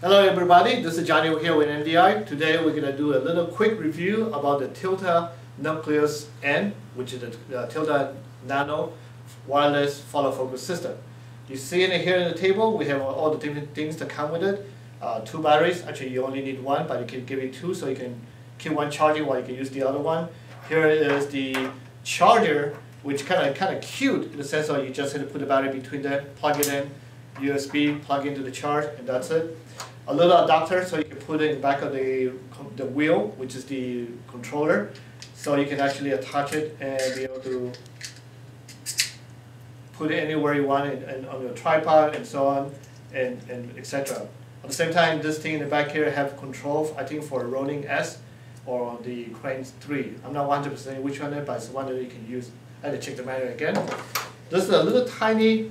Hello everybody, this is Johnny here with MDI. Today we're going to do a little quick review about the Tilta Nucleus N, which is the uh, Tilta Nano wireless follow focus system. You see it here in the table, we have all the different things that come with it. Uh, two batteries, actually you only need one, but you can give it two so you can keep one charging while you can use the other one. Here is the charger, which kind of kind of cute in the sense that you just have to put the battery between them, plug it in, USB, plug into the charge, and that's it. A little adapter so you can put it in back of the, the wheel, which is the controller, so you can actually attach it and be able to put it anywhere you want and, on your tripod and so on, and, and etc. At the same time, this thing in the back here have control, I think for Ronin S or the Crane 3. I'm not 100% which one, it, but it's one that you can use. I had to check the manual again. This is a little tiny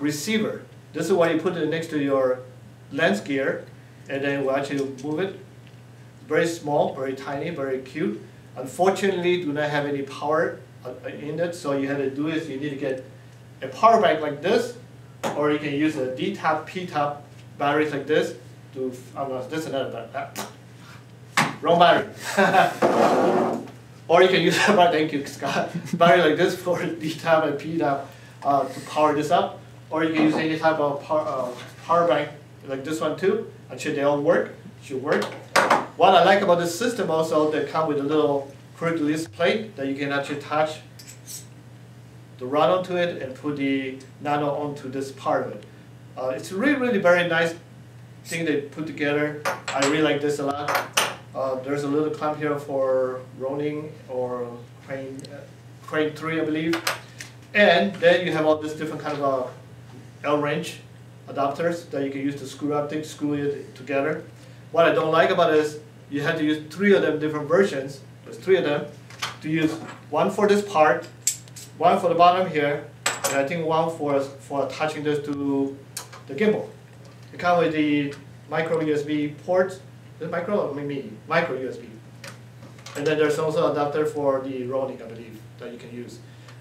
receiver. This is why you put it next to your lens gear, and then we'll actually move it. Very small, very tiny, very cute. Unfortunately, do not have any power uh, in it, so you have to do is you need to get a power bank like this, or you can use a D-tap, P-tap batteries like this to, oh no, this is another battery. Wrong battery. or you can use, a battery, thank you Scott, battery like this for D-tap and P-tap uh, to power this up. Or you can use any type of power, uh, power bank like this one too. Actually they all work, should work. What I like about this system also, they come with a little quick release plate that you can actually attach the rod onto it and put the nano onto this part of it. Uh, it's really, really very nice thing they put together. I really like this a lot. Uh, there's a little clamp here for Ronin or crane, uh, crane 3, I believe. And then you have all these different kind of uh, L-wrench adapters that you can use to screw up things, screw it together. What I don't like about it is you have to use three of them different versions. There's three of them. To use one for this part, one for the bottom here, and I think one for for attaching this to the gimbal. It comes with the micro USB port. Is micro or maybe micro USB? And then there's also adapter for the Ronin, I believe, that you can use.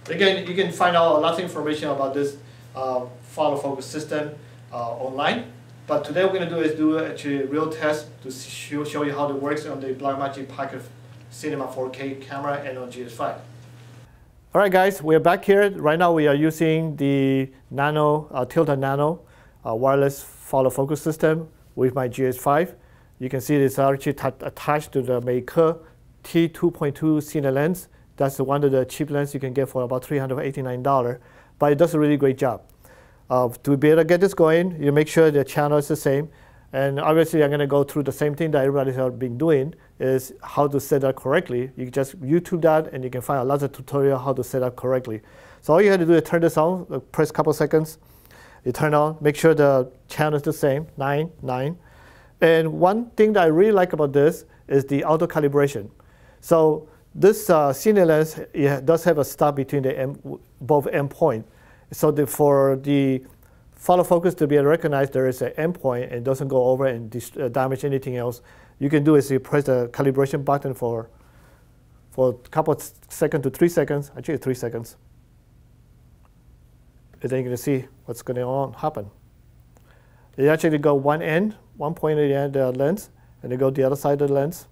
Again, you can find out a lot of information about this uh, follow focus system uh, online. But today we're going to do is do actually a real test to show, show you how it works on the Blackmagic Pocket Cinema 4K camera and on GH5. All right, guys, we're back here. Right now we are using the Nano, uh, Tilta Nano uh, wireless follow focus system with my GH5. You can see it's actually attached to the Meike T2.2 Cine lens. That's one of the cheap lens you can get for about $389, but it does a really great job. Uh, to be able to get this going, you make sure the channel is the same. And obviously, I'm going to go through the same thing that everybody has been doing, is how to set up correctly. You just YouTube that, and you can find a lot of tutorial how to set up correctly. So all you have to do is turn this on, uh, press a couple seconds. You turn on, make sure the channel is the same, 9, 9. And one thing that I really like about this is the auto calibration. So this uh, Cine lens does have a stop between the M, both endpoint. So the, for the follow focus to be recognized, there is an endpoint and doesn't go over and uh, damage anything else. You can do is you press the calibration button for for a couple of seconds to three seconds, actually three seconds. And then you're gonna see what's going on happen. They actually go one end, one point at the end of the lens, and they go the other side of the lens.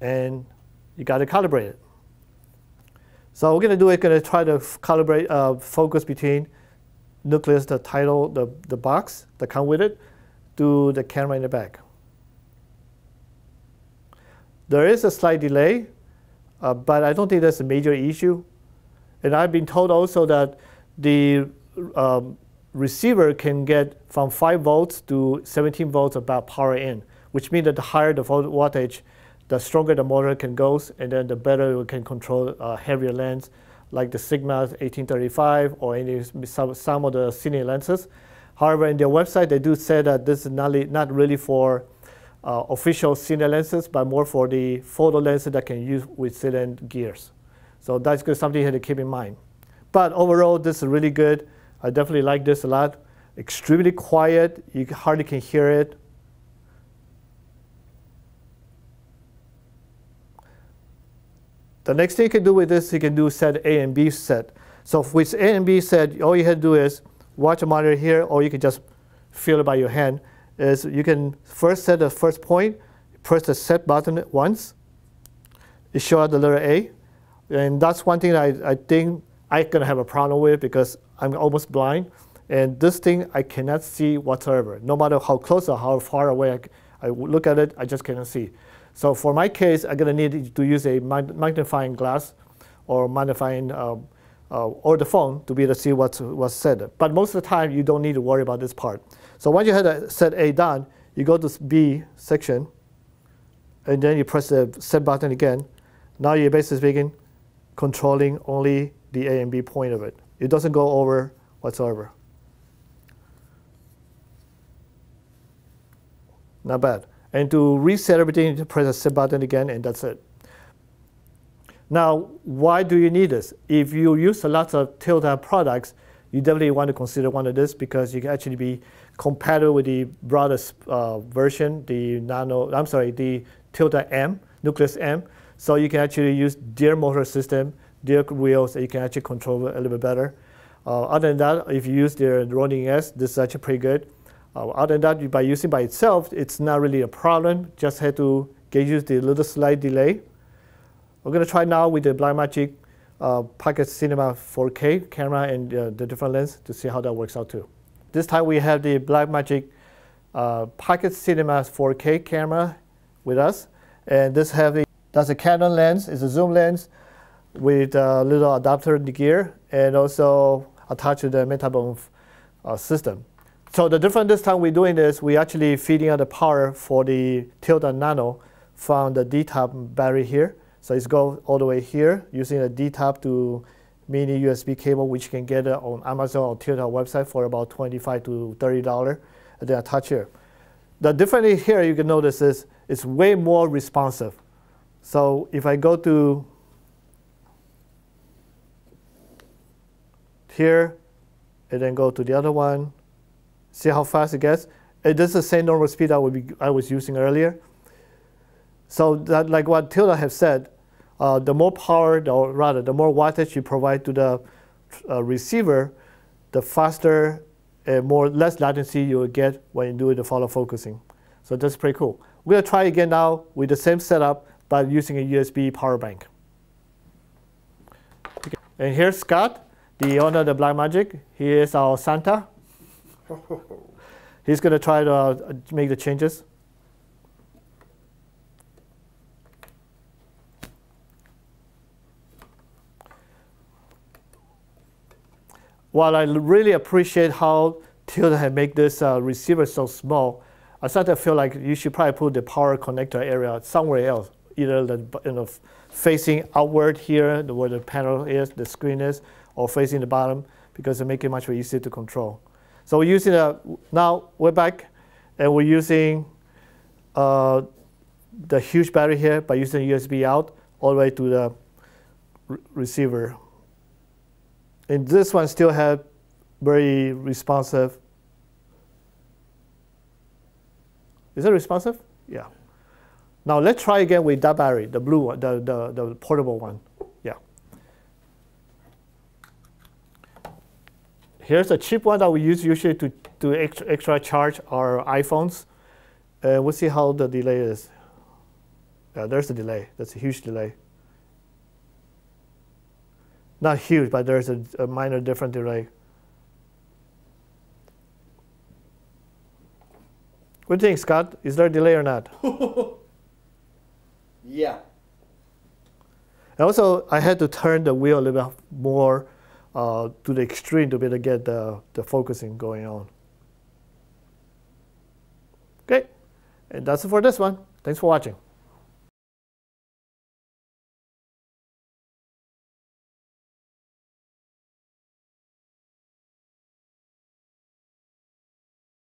And you got to calibrate it. So what we're going to do it, going to try to calibrate, uh, focus between nucleus, the title, the, the box that come with it, to the camera in the back. There is a slight delay, uh, but I don't think that's a major issue. And I've been told also that the um, receiver can get from 5 volts to 17 volts about power in, which means that the higher the voltage, the stronger the motor can go, and then the better it can control uh, heavier lens, like the Sigma 1835 or any some, some of the cine lenses. However, in their website, they do say that this is not, not really for uh, official cine lenses, but more for the photo lenses that can use with cylinder gears. So that's something you have to keep in mind. But overall, this is really good. I definitely like this a lot. Extremely quiet. You hardly can hear it. The next thing you can do with this, you can do set A and B set. So with A and B set, all you have to do is watch the monitor here, or you can just feel it by your hand, is you can first set the first point, press the set button once, it shows the letter A. And that's one thing I, I think I'm going to have a problem with because I'm almost blind. And this thing I cannot see whatsoever. No matter how close or how far away I, I look at it, I just cannot see. So for my case, I'm going to need to use a magnifying glass or magnifying um, uh, or the phone to be able to see what's, what's said. But most of the time, you don't need to worry about this part. So once you have set A done, you go to B section, and then you press the set button again. Now you're basically speaking, controlling only the A and B point of it. It doesn't go over whatsoever. Not bad. And to reset everything, you press the set button again, and that's it. Now, why do you need this? If you use a lot of Tilta products, you definitely want to consider one of this because you can actually be compatible with the broadest uh, version, the Nano, I'm sorry, the Tilta M, Nucleus M. So you can actually use their motor system, their wheels, and you can actually control it a little bit better. Uh, other than that, if you use their Ronin S, this is actually pretty good. Uh, other than that, by using by itself, it's not really a problem. Just had to get used to the little slight delay. We're going to try now with the Blackmagic uh, Pocket Cinema 4K camera and uh, the different lens to see how that works out too. This time we have the Blackmagic uh, Pocket Cinema 4K camera with us. And this the, that's a Canon lens, it's a zoom lens with a little adapter in the gear and also attached to the Metabone uh, system. So the difference this time we're doing is we're actually feeding out the power for the Tilta Nano from the D-tap battery here. So it's go all the way here using a D-tap to mini USB cable, which you can get on Amazon or Tilta website for about 25 to $30, and then attach here. The difference here you can notice is it's way more responsive. So if I go to here, and then go to the other one, see how fast it gets? It is the same normal speed I, would be, I was using earlier. So that, like what Tilta have said, uh, the more power, or rather, the more wattage you provide to the uh, receiver, the faster and more less latency you will get when you do the follow focusing. So that's pretty cool. We're gonna try again now with the same setup, but using a USB power bank. And here's Scott, the owner of the Blackmagic. He is our Santa. He's gonna try to uh, make the changes. while I really appreciate how Tilta had made this uh, receiver so small, I started to feel like you should probably put the power connector area somewhere else, either the, you know, facing outward here, where the panel is, the screen is, or facing the bottom, because it makes it much easier to control. So we're using a, now we're back, and we're using uh, the huge battery here by using USB out all the way to the re receiver. And this one still have very responsive. Is it responsive? Yeah. Now let's try again with that battery, the blue one, the, the, the portable one. Yeah. Here's a cheap one that we use usually to, to extra, extra charge our iPhones. And we'll see how the delay is. Yeah, there's a delay. That's a huge delay not huge, but there's a, a minor difference delay. What do you think, Scott? Is there a delay or not? yeah. And also, I had to turn the wheel a little bit more uh, to the extreme to be able to get the, the focusing going on. Okay, and that's it for this one. Thanks for watching.